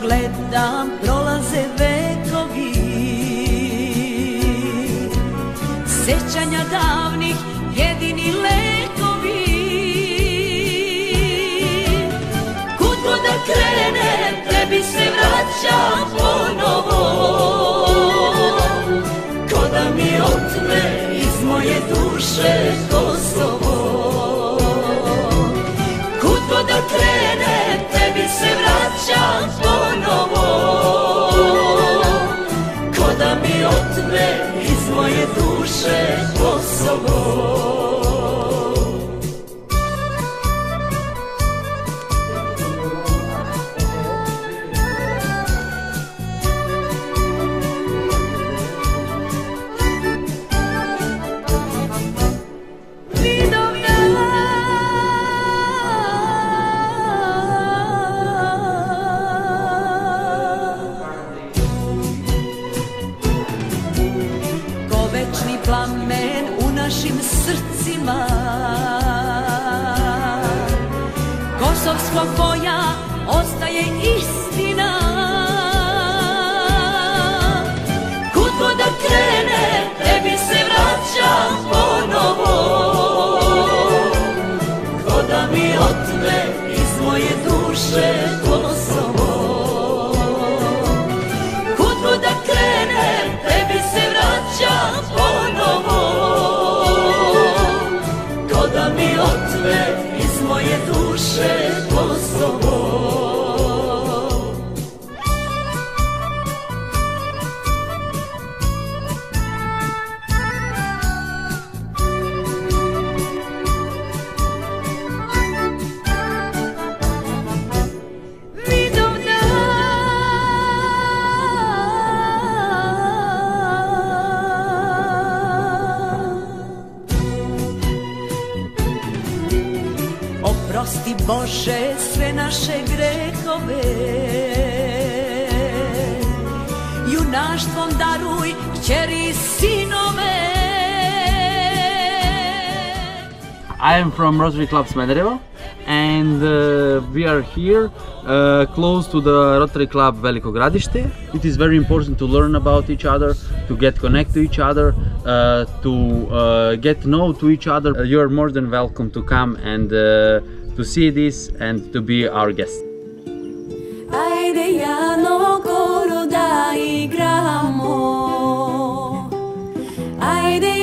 gledam, prolaze vekovi. Sećanja davnih, jedini lekovi. Kud god da krenem, tebi se vraćam ponovo. Ko da mi otme iz moje duše Kosovo. Kud god da krenem, tebi se vraćam Kosovsko boja ostaje istina. Kud god da krene, tebi se vraćam ponovo. Ko da mi otme iz moje duše Bože sve naše grehove Junaštvom daruj kćeri i sinove I am from Rotary Club Smederevo and uh, we are here uh, close to the Rotary Club Veliko Gradište. It is very important to learn about each other, to get connect to each other, uh, to uh, get know to each other. Uh, you are more than welcome to come and uh, to see this and to be our guest. Ajde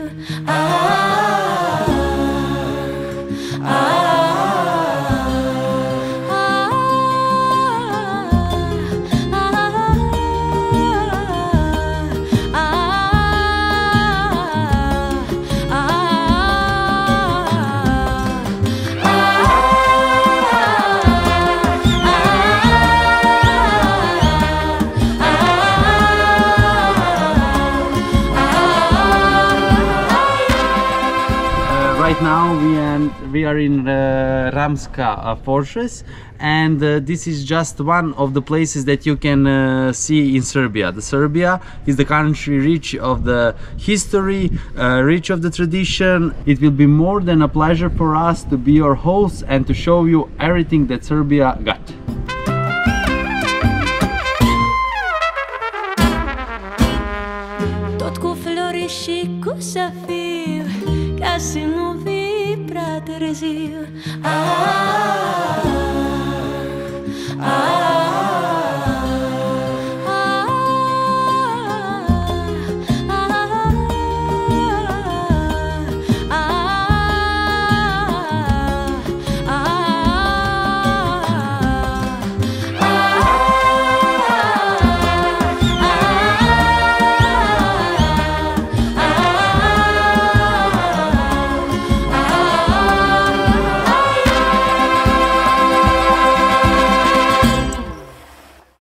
Teresia. Ah, ah, now we are, we are in uh, Ramska uh, fortress and uh, this is just one of the places that you can uh, see in Serbia. The Serbia is the country rich of the history, uh, rich of the tradition. It will be more than a pleasure for us to be your hosts and to show you everything that Serbia got.